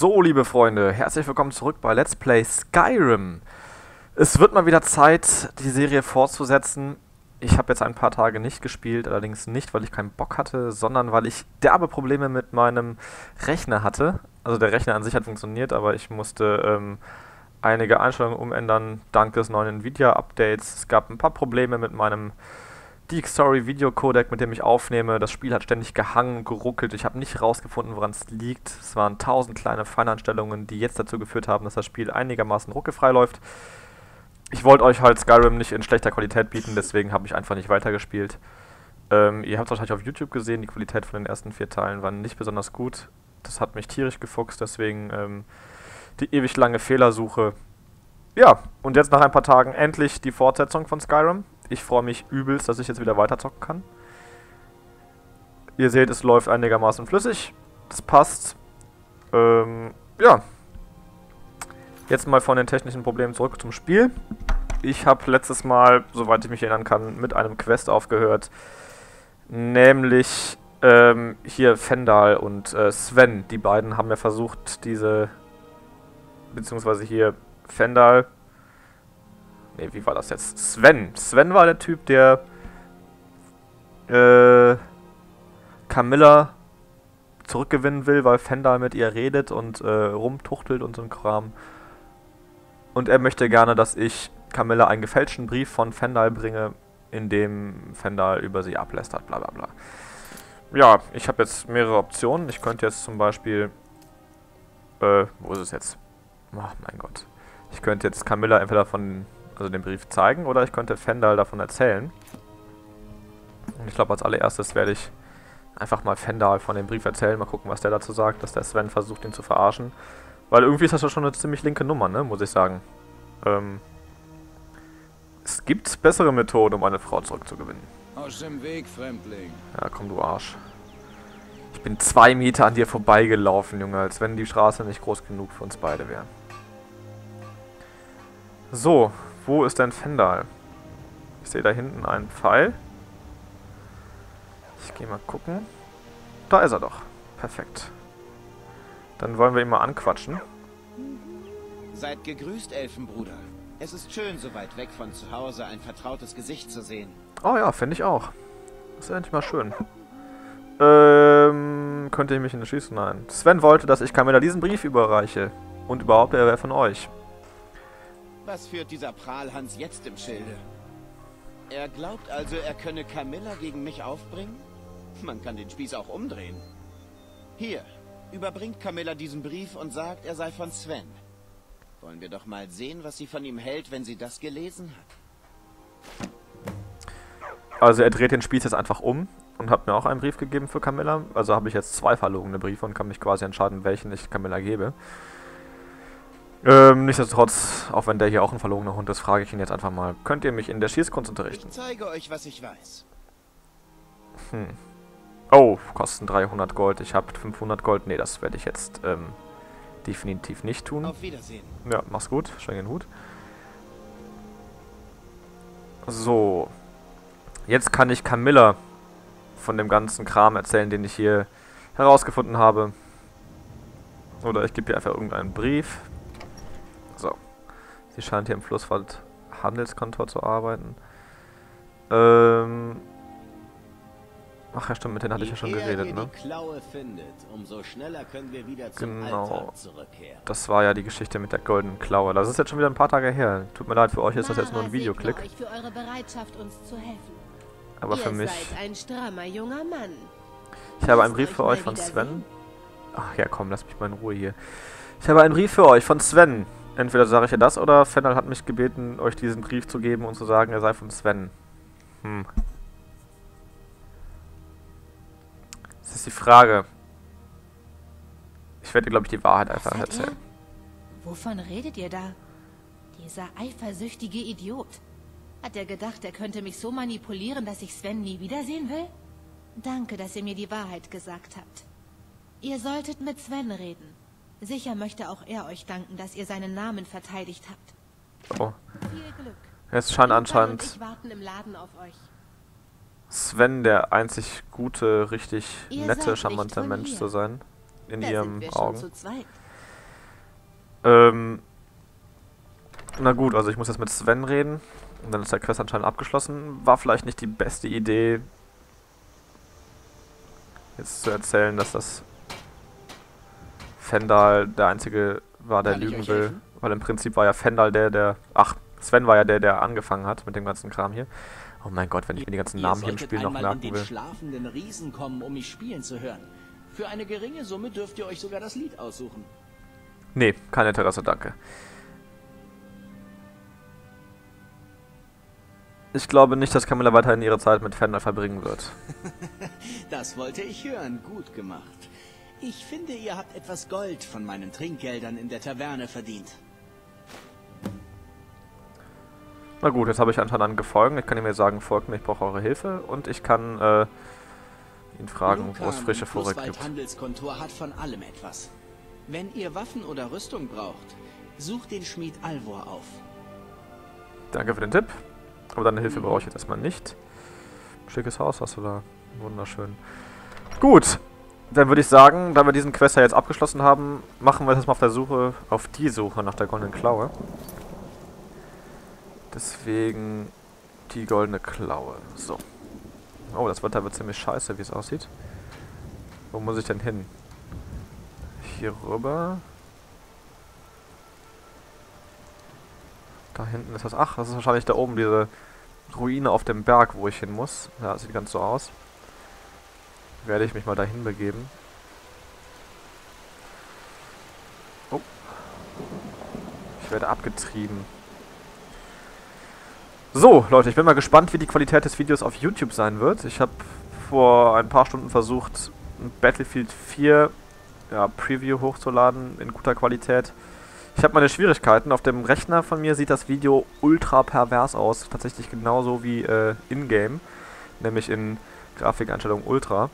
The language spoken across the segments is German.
So, liebe Freunde, herzlich willkommen zurück bei Let's Play Skyrim. Es wird mal wieder Zeit, die Serie fortzusetzen. Ich habe jetzt ein paar Tage nicht gespielt, allerdings nicht, weil ich keinen Bock hatte, sondern weil ich derbe Probleme mit meinem Rechner hatte. Also der Rechner an sich hat funktioniert, aber ich musste ähm, einige Einstellungen umändern, dank des neuen Nvidia-Updates. Es gab ein paar Probleme mit meinem die Story Video Codec, mit dem ich aufnehme. Das Spiel hat ständig gehangen, geruckelt. Ich habe nicht herausgefunden, woran es liegt. Es waren tausend kleine Feineinstellungen, die jetzt dazu geführt haben, dass das Spiel einigermaßen ruckelfrei läuft. Ich wollte euch halt Skyrim nicht in schlechter Qualität bieten, deswegen habe ich einfach nicht weitergespielt. Ähm, ihr habt es wahrscheinlich auf YouTube gesehen, die Qualität von den ersten vier Teilen war nicht besonders gut. Das hat mich tierisch gefuchst, deswegen ähm, die ewig lange Fehlersuche. Ja, und jetzt nach ein paar Tagen endlich die Fortsetzung von Skyrim. Ich freue mich übelst, dass ich jetzt wieder weiterzocken kann. Ihr seht, es läuft einigermaßen flüssig. Das passt. Ähm, ja. Jetzt mal von den technischen Problemen zurück zum Spiel. Ich habe letztes Mal, soweit ich mich erinnern kann, mit einem Quest aufgehört. Nämlich ähm, hier Fendal und äh, Sven. Die beiden haben ja versucht, diese... Beziehungsweise hier Fendal Ne, wie war das jetzt? Sven. Sven war der Typ, der äh, Camilla zurückgewinnen will, weil Fendal mit ihr redet und äh, rumtuchtelt und so ein Kram. Und er möchte gerne, dass ich Camilla einen gefälschten Brief von Fendal bringe, in dem Fendal über sie ablästert, bla bla bla. Ja, ich habe jetzt mehrere Optionen. Ich könnte jetzt zum Beispiel... Äh, wo ist es jetzt? Ach, mein Gott. Ich könnte jetzt Camilla entweder von also den Brief zeigen, oder ich könnte Fendal davon erzählen. Und ich glaube, als allererstes werde ich einfach mal Fendal von dem Brief erzählen, mal gucken, was der dazu sagt, dass der Sven versucht, ihn zu verarschen. Weil irgendwie ist das ja schon eine ziemlich linke Nummer, ne, muss ich sagen. Ähm, es gibt bessere Methoden, um eine Frau zurückzugewinnen. Aus dem Weg, Fremdling. Ja, komm, du Arsch. Ich bin zwei Meter an dir vorbeigelaufen, Junge, als wenn die Straße nicht groß genug für uns beide wäre. So, wo ist denn Fendal? Ich sehe da hinten einen Pfeil. Ich gehe mal gucken. Da ist er doch. Perfekt. Dann wollen wir ihn mal anquatschen. Seid gegrüßt, Elfenbruder. Es ist schön, so weit weg von zu Hause ein vertrautes Gesicht zu sehen. Oh ja, finde ich auch. Das ist endlich mal schön. Ähm, könnte ich mich in schießen? Nein. Sven wollte, dass ich Camilla diesen Brief überreiche. Und überhaupt, er wäre von euch. Was führt dieser Prahlhans jetzt im Schilde? Er glaubt also, er könne Camilla gegen mich aufbringen? Man kann den Spieß auch umdrehen. Hier, überbringt Camilla diesen Brief und sagt, er sei von Sven. Wollen wir doch mal sehen, was sie von ihm hält, wenn sie das gelesen hat. Also er dreht den Spieß jetzt einfach um und hat mir auch einen Brief gegeben für Camilla. Also habe ich jetzt zwei verlogene Briefe und kann mich quasi entscheiden, welchen ich Camilla gebe. Ähm, nichtsdestotrotz, auch wenn der hier auch ein verlogener Hund ist, frage ich ihn jetzt einfach mal. Könnt ihr mich in der Schießkunst unterrichten? Ich zeige euch, was ich weiß. Hm. Oh, kosten 300 Gold. Ich habe 500 Gold. Nee, das werde ich jetzt ähm, definitiv nicht tun. Auf Wiedersehen. Ja, mach's gut. Schwing den Hut. So. Jetzt kann ich Camilla von dem ganzen Kram erzählen, den ich hier herausgefunden habe. Oder ich gebe ihr einfach irgendeinen Brief. So. Sie scheint hier im Flusswald Handelskontor zu arbeiten. Ähm. Ach ja, stimmt, mit denen hatte ich ja schon geredet, ne? Findet, genau. Das war ja die Geschichte mit der goldenen Klaue. Das ist jetzt schon wieder ein paar Tage her. Tut mir leid, für euch ist das jetzt nur ein Videoclick. Aber für mich... Ich habe einen Brief für euch von Sven. Ach ja, komm, lass mich mal in Ruhe hier. Ich habe einen Brief für euch von Sven. Entweder sage ich ja das oder Fennel hat mich gebeten, euch diesen Brief zu geben und zu sagen, er sei von Sven. Hm. Das ist die Frage. Ich werde, glaube ich, die Wahrheit einfach erzählen. Er? Wovon redet ihr da? Dieser eifersüchtige Idiot. Hat er gedacht, er könnte mich so manipulieren, dass ich Sven nie wiedersehen will? Danke, dass ihr mir die Wahrheit gesagt habt. Ihr solltet mit Sven reden. Sicher möchte auch er euch danken, dass ihr seinen Namen verteidigt habt. Oh. Es scheint anscheinend Sven der einzig gute, richtig nette, charmante Mensch zu sein. In ihren Augen. Ähm, na gut, also ich muss jetzt mit Sven reden. Und dann ist der Quest anscheinend abgeschlossen. War vielleicht nicht die beste Idee, jetzt zu erzählen, dass das Fendal der einzige war, der Kann lügen will. helfen? Weil im Prinzip war ja Fendal der, der. Ach, Sven war ja der, der angefangen hat mit dem ganzen Kram hier. Oh mein Gott, wenn ich mir die ganzen Namen hier im Spiel noch merken in den will. schlafenden Riesen kommen, um mich spielen zu hören. Für eine geringe Summe dürft ihr euch sogar das Lied aussuchen. Nee, kein Interesse, danke. Ich glaube nicht, dass Camilla weiterhin ihre Zeit mit Fendal verbringen wird. Das wollte ich hören. Gut gemacht. Ich finde, ihr habt etwas Gold von meinen Trinkgeldern in der Taverne verdient. Na gut, jetzt habe ich anscheinend gefolgt. Ich kann ihm jetzt sagen, folgt mir, ich brauche eure Hilfe. Und ich kann äh, ihn fragen, wo es frische Vorräte gibt. Handelskontor hat von allem etwas. Wenn ihr Waffen oder Rüstung braucht, sucht den Schmied Alvor auf. Danke für den Tipp. Aber deine Hilfe brauche ich jetzt erstmal nicht. Schickes Haus hast du da. Wunderschön. Gut. Dann würde ich sagen, da wir diesen Quest ja jetzt abgeschlossen haben, machen wir das mal auf der Suche, auf die Suche nach der goldenen Klaue. Deswegen die goldene Klaue. So. Oh, das Wetter wird ziemlich scheiße, wie es aussieht. Wo muss ich denn hin? Hier rüber. Da hinten ist das. Ach, das ist wahrscheinlich da oben diese Ruine auf dem Berg, wo ich hin muss. Ja, sieht ganz so aus. Werde ich mich mal dahin begeben. Oh. Ich werde abgetrieben. So, Leute, ich bin mal gespannt, wie die Qualität des Videos auf YouTube sein wird. Ich habe vor ein paar Stunden versucht, Battlefield 4 ja, Preview hochzuladen in guter Qualität. Ich habe meine Schwierigkeiten. Auf dem Rechner von mir sieht das Video ultra pervers aus. Tatsächlich genauso wie äh, in-game. Nämlich in Grafikeinstellung Ultra.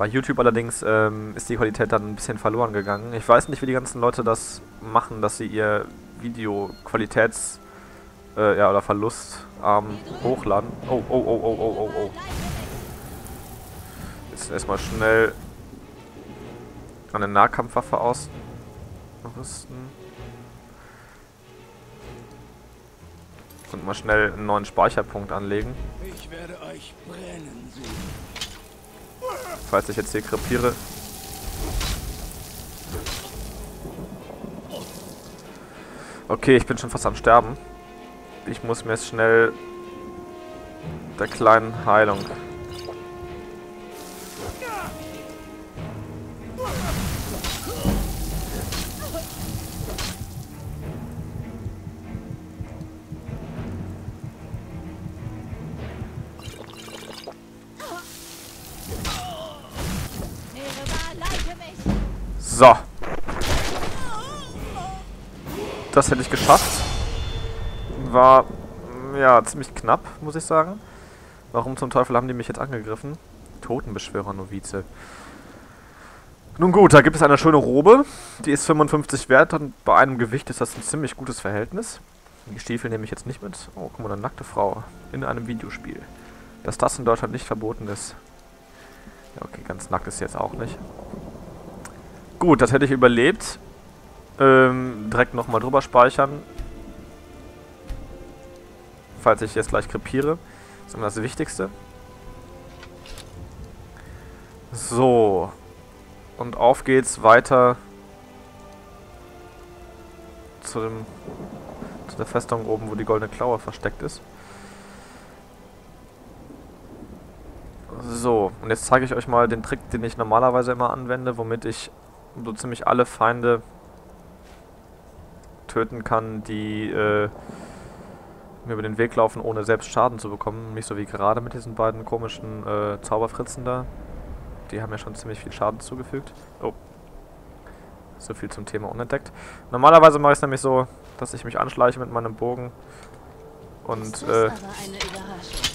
Bei YouTube allerdings ähm, ist die Qualität dann ein bisschen verloren gegangen. Ich weiß nicht, wie die ganzen Leute das machen, dass sie ihr Video Qualitäts... Äh, ja, oder verlustarm hochladen. Oh, oh, oh, oh, oh, oh, oh. Jetzt erstmal schnell eine Nahkampfwaffe ausrüsten. Und mal schnell einen neuen Speicherpunkt anlegen. Ich werde euch brennen sehen. Falls ich jetzt hier krepiere. Okay, ich bin schon fast am Sterben. Ich muss mir jetzt schnell der kleinen Heilung. So. Das hätte ich geschafft. War, ja, ziemlich knapp, muss ich sagen. Warum zum Teufel haben die mich jetzt angegriffen? Totenbeschwörer-Novize. Nun gut, da gibt es eine schöne Robe. Die ist 55 wert und bei einem Gewicht ist das ein ziemlich gutes Verhältnis. Die Stiefel nehme ich jetzt nicht mit. Oh, guck mal, eine nackte Frau in einem Videospiel. Dass das in Deutschland nicht verboten ist. Ja, okay, ganz nackt ist sie jetzt auch nicht. Gut, das hätte ich überlebt. Ähm, direkt nochmal drüber speichern. Falls ich jetzt gleich krepiere. Das ist immer das Wichtigste. So. Und auf geht's weiter zu dem zu der Festung oben, wo die goldene Klaue versteckt ist. So, und jetzt zeige ich euch mal den Trick, den ich normalerweise immer anwende, womit ich so ziemlich alle Feinde töten kann, die äh, mir über den Weg laufen, ohne selbst Schaden zu bekommen. Nicht so wie gerade mit diesen beiden komischen äh, Zauberfritzen da. Die haben ja schon ziemlich viel Schaden zugefügt. Oh. So viel zum Thema unentdeckt. Normalerweise mache ich es nämlich so, dass ich mich anschleiche mit meinem Bogen. Und äh, aber eine Überraschung.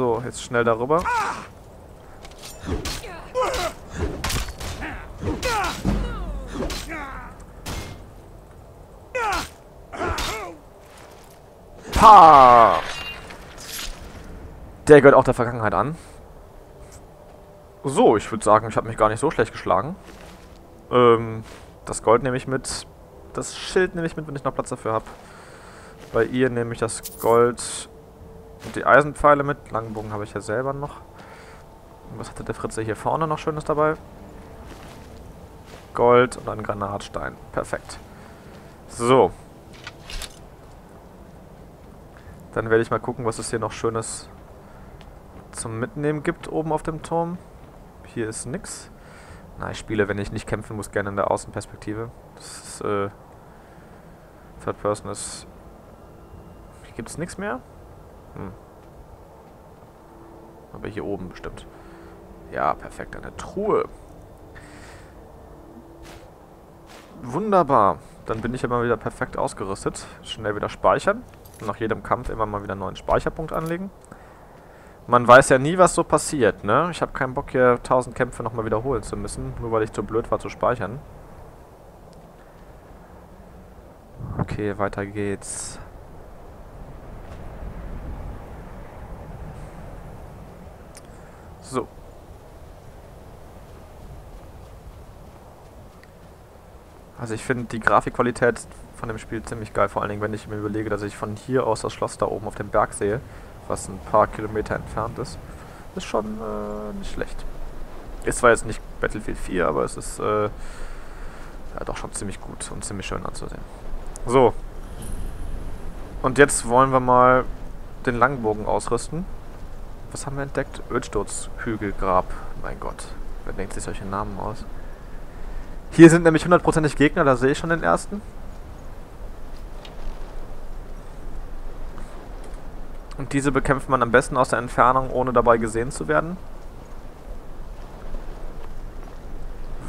So, jetzt schnell darüber. Pa! Der gehört auch der Vergangenheit an. So, ich würde sagen, ich habe mich gar nicht so schlecht geschlagen. Ähm, das Gold nehme ich mit. Das Schild nehme ich mit, wenn ich noch Platz dafür habe. Bei ihr nehme ich das Gold und die Eisenpfeile mit. Langbogen habe ich ja selber noch. Und was hatte der Fritze hier vorne noch Schönes dabei? Gold und ein Granatstein. Perfekt. So. Dann werde ich mal gucken, was es hier noch Schönes zum Mitnehmen gibt oben auf dem Turm. Hier ist nix. Na, ich spiele, wenn ich nicht kämpfen muss, gerne in der Außenperspektive. Das ist, äh... Third Person ist... Hier gibt es nichts mehr? Hm. Aber hier oben bestimmt. Ja, perfekt. Eine Truhe. Wunderbar. Dann bin ich immer wieder perfekt ausgerüstet. Schnell wieder speichern. Nach jedem Kampf immer mal wieder einen neuen Speicherpunkt anlegen. Man weiß ja nie, was so passiert, ne? Ich habe keinen Bock, hier 1000 Kämpfe nochmal wiederholen zu müssen, nur weil ich zu blöd war zu speichern. Okay, weiter geht's. So. Also ich finde die Grafikqualität von dem Spiel ziemlich geil, vor allen Dingen, wenn ich mir überlege, dass ich von hier aus das Schloss da oben auf dem Berg sehe was ein paar Kilometer entfernt ist. Ist schon äh, nicht schlecht. Ist zwar jetzt nicht Battlefield 4, aber es ist äh, ja, doch schon ziemlich gut und ziemlich schön anzusehen. So. Und jetzt wollen wir mal den Langbogen ausrüsten. Was haben wir entdeckt? Ölsturzhügelgrab. Mein Gott. Wer denkt sich solche Namen aus? Hier sind nämlich hundertprozentig Gegner, da sehe ich schon den ersten. Und diese bekämpft man am besten aus der Entfernung, ohne dabei gesehen zu werden.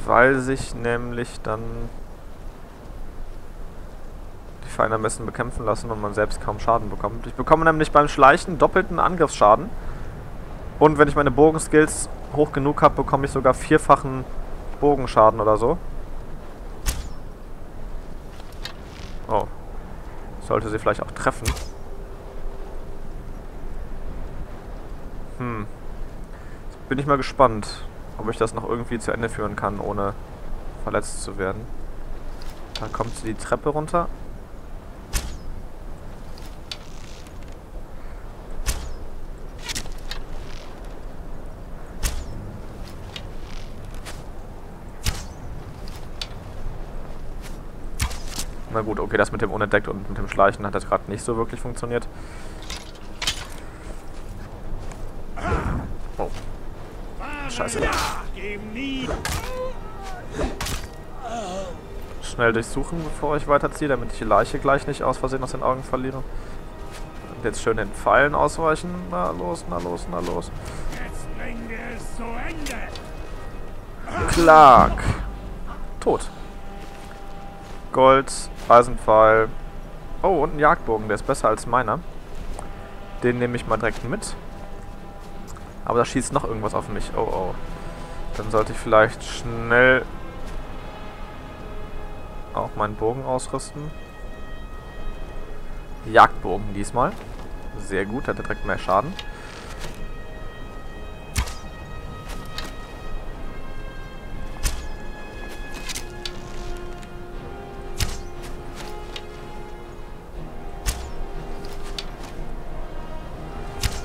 Weil sich nämlich dann die Feinde am besten bekämpfen lassen und man selbst kaum Schaden bekommt. Ich bekomme nämlich beim Schleichen doppelten Angriffsschaden. Und wenn ich meine Bogenskills hoch genug habe, bekomme ich sogar vierfachen Bogenschaden oder so. Oh. Sollte sie vielleicht auch treffen. Hm. Jetzt bin ich mal gespannt, ob ich das noch irgendwie zu Ende führen kann, ohne verletzt zu werden. Da kommt sie die Treppe runter. Na gut, okay, das mit dem Unentdeckt und mit dem Schleichen hat jetzt gerade nicht so wirklich funktioniert. Scheiße. Schnell durchsuchen, bevor ich weiterziehe, damit ich die Leiche gleich nicht aus Versehen aus den Augen verliere. Und jetzt schön den Pfeilen ausweichen. Na los, na los, na los. Clark. Tot. Gold, Eisenpfeil. Oh, und ein Jagdbogen, der ist besser als meiner. Den nehme ich mal direkt mit. Aber da schießt noch irgendwas auf mich. Oh, oh. Dann sollte ich vielleicht schnell auch meinen Bogen ausrüsten. Jagdbogen diesmal. Sehr gut, hat direkt mehr Schaden.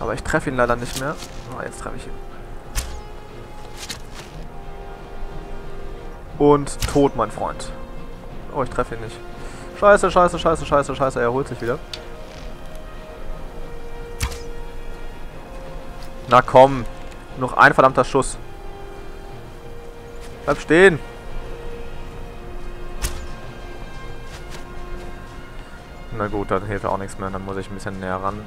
Aber ich treffe ihn leider nicht mehr. Oh, jetzt treffe ich ihn. Und tot, mein Freund. Oh, ich treffe ihn nicht. Scheiße, scheiße, scheiße, scheiße, scheiße. Er holt sich wieder. Na komm. Noch ein verdammter Schuss. Bleib stehen. Na gut, dann hilft auch nichts mehr. Dann muss ich ein bisschen näher ran.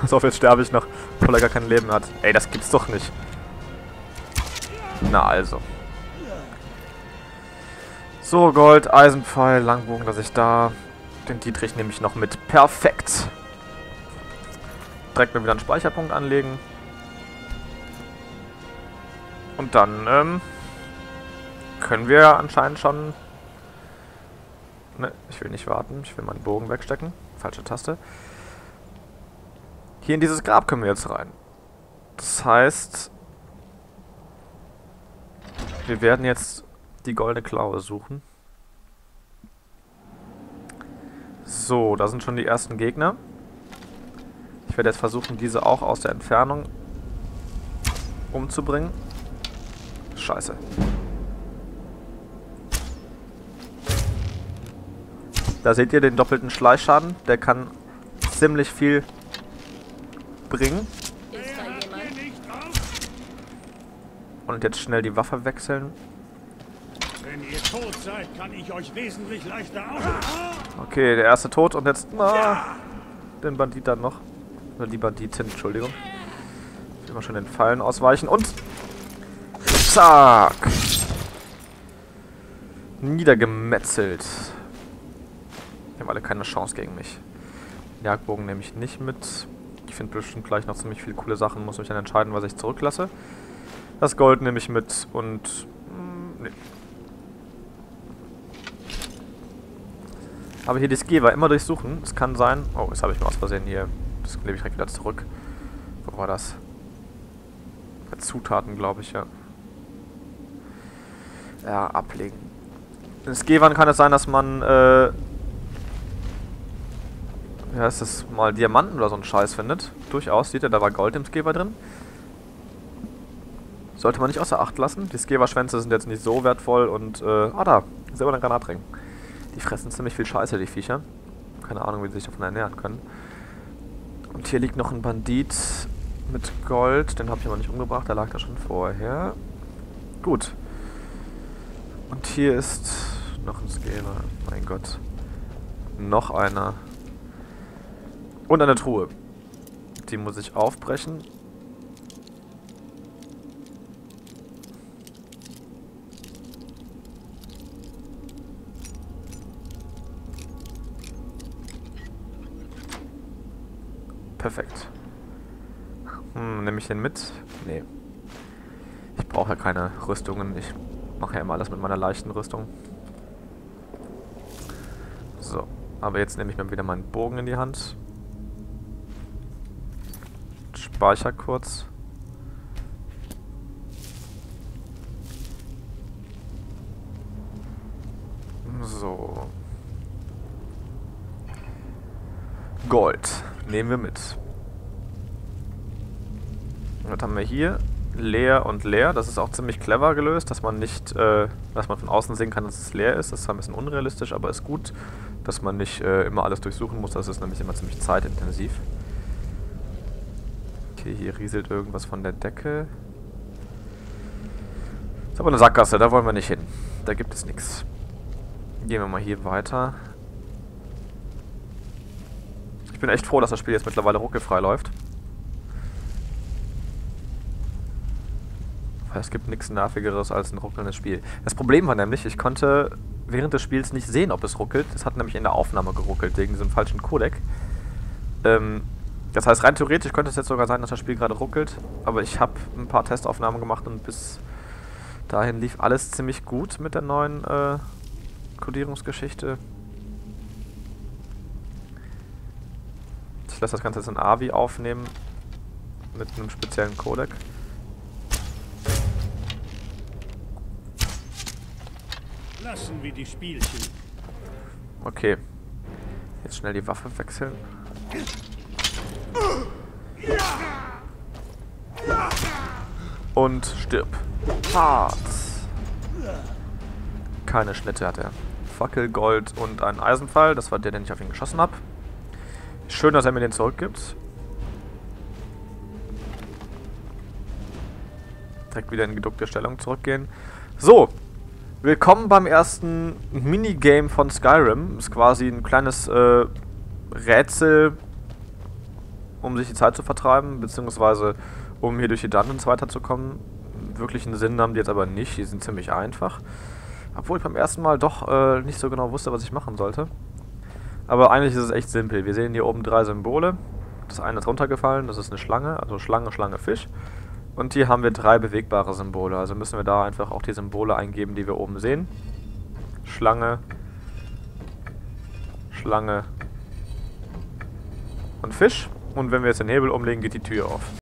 Pass auf, jetzt sterbe ich noch, obwohl er gar kein Leben hat. Ey, das gibt's doch nicht. Na also. So, Gold, Eisenpfeil, Langbogen dass ich da. Den Dietrich nehme ich noch mit. Perfekt. Direkt mal wieder einen Speicherpunkt anlegen. Und dann, ähm, können wir anscheinend schon... Ne, ich will nicht warten. Ich will meinen Bogen wegstecken. Falsche Taste. Hier in dieses Grab können wir jetzt rein. Das heißt, wir werden jetzt die goldene Klaue suchen. So, da sind schon die ersten Gegner. Ich werde jetzt versuchen, diese auch aus der Entfernung umzubringen. Scheiße. Da seht ihr den doppelten Schleichschaden. Der kann ziemlich viel bringen. Und jetzt schnell die Waffe wechseln. Wenn ihr tot seid, kann ich euch wesentlich leichter. Okay, der erste tot und jetzt na, den Bandit dann noch. Oder die Banditin, Entschuldigung. Ich will mal schon den Fallen ausweichen und zack. Niedergemetzelt. Die haben alle keine Chance gegen mich. Jagdbogen nehme ich nicht mit. Ich finde bestimmt gleich noch ziemlich viele coole Sachen. Muss mich dann entscheiden, was ich zurücklasse. Das Gold nehme ich mit und... mm, nee. Aber hier die war immer durchsuchen. Es kann sein... Oh, jetzt habe ich mir aus Versehen hier... Das nehme ich direkt wieder zurück. Wo war das? Bei Zutaten, glaube ich, ja. Ja, ablegen. In Skewan kann es sein, dass man, äh... Ja, ist das mal Diamanten oder so ein Scheiß findet. Durchaus, sieht ihr, da war Gold im Skewer drin. Sollte man nicht außer Acht lassen. Die Skewer-Schwänze sind jetzt nicht so wertvoll und, äh... Ah, da. Silberner Granatring. Die fressen ziemlich viel Scheiße, die Viecher. Keine Ahnung, wie sie sich davon ernähren können. Und hier liegt noch ein Bandit mit Gold. Den habe ich aber nicht umgebracht, der lag da schon vorher. Gut. Und hier ist noch ein Skewer. Mein Gott. Noch einer. Und eine Truhe. Die muss ich aufbrechen. Perfekt. Hm, nehme ich den mit? Nee. Ich brauche ja keine Rüstungen. Ich mache ja immer alles mit meiner leichten Rüstung. So. Aber jetzt nehme ich mir wieder meinen Bogen in die Hand. Speicher kurz. So. Gold. Nehmen wir mit. Was haben wir hier? Leer und leer. Das ist auch ziemlich clever gelöst, dass man nicht, äh, dass man von außen sehen kann, dass es leer ist. Das ist zwar ein bisschen unrealistisch, aber ist gut, dass man nicht äh, immer alles durchsuchen muss. Das ist nämlich immer ziemlich zeitintensiv. Okay, hier rieselt irgendwas von der Decke. Ist aber eine Sackgasse, da wollen wir nicht hin. Da gibt es nichts. Gehen wir mal hier weiter. Ich bin echt froh, dass das Spiel jetzt mittlerweile ruckelfrei läuft. Es gibt nichts nervigeres als ein ruckelndes Spiel. Das Problem war nämlich, ich konnte während des Spiels nicht sehen, ob es ruckelt. Es hat nämlich in der Aufnahme geruckelt, wegen diesem falschen Codec. Ähm, das heißt, rein theoretisch könnte es jetzt sogar sein, dass das Spiel gerade ruckelt. Aber ich habe ein paar Testaufnahmen gemacht und bis dahin lief alles ziemlich gut mit der neuen äh, Codierungsgeschichte. Ich lasse das Ganze jetzt in AVI aufnehmen. Mit einem speziellen Codec. Lassen wir die Spielchen. Okay. Jetzt schnell die Waffe wechseln. Und stirb. Hart. Keine Schnitte hat er. Fackel, Gold und einen Eisenpfeil. Das war der, den ich auf ihn geschossen habe. Schön, dass er mir den zurückgibt. Direkt wieder in geduckte Stellung zurückgehen. So, willkommen beim ersten Minigame von Skyrim. Ist quasi ein kleines äh, Rätsel, um sich die Zeit zu vertreiben, beziehungsweise um hier durch die Dungeons weiterzukommen. Wirklichen Sinn haben die jetzt aber nicht, die sind ziemlich einfach. Obwohl ich beim ersten Mal doch äh, nicht so genau wusste, was ich machen sollte. Aber eigentlich ist es echt simpel. Wir sehen hier oben drei Symbole. Das eine ist runtergefallen, das ist eine Schlange, also Schlange, Schlange, Fisch. Und hier haben wir drei bewegbare Symbole. Also müssen wir da einfach auch die Symbole eingeben, die wir oben sehen. Schlange, Schlange und Fisch. Und wenn wir jetzt den Hebel umlegen, geht die Tür auf.